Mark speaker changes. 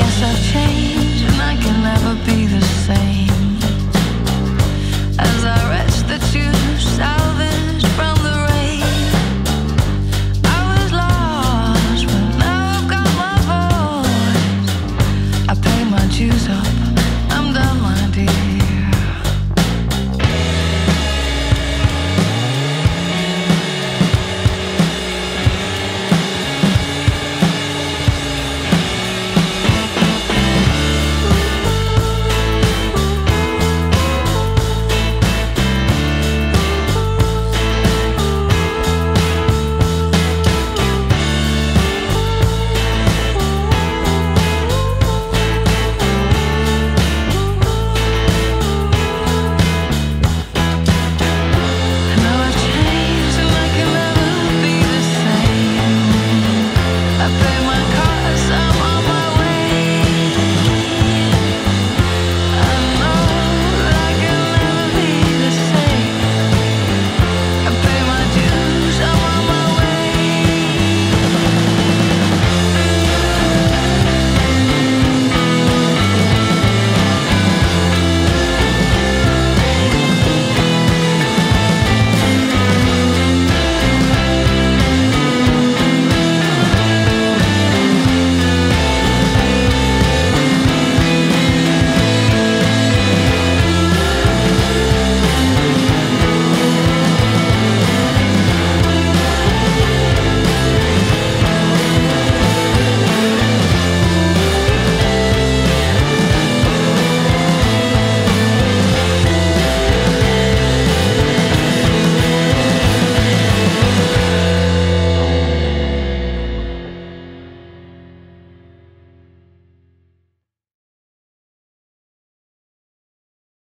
Speaker 1: guess I've changed.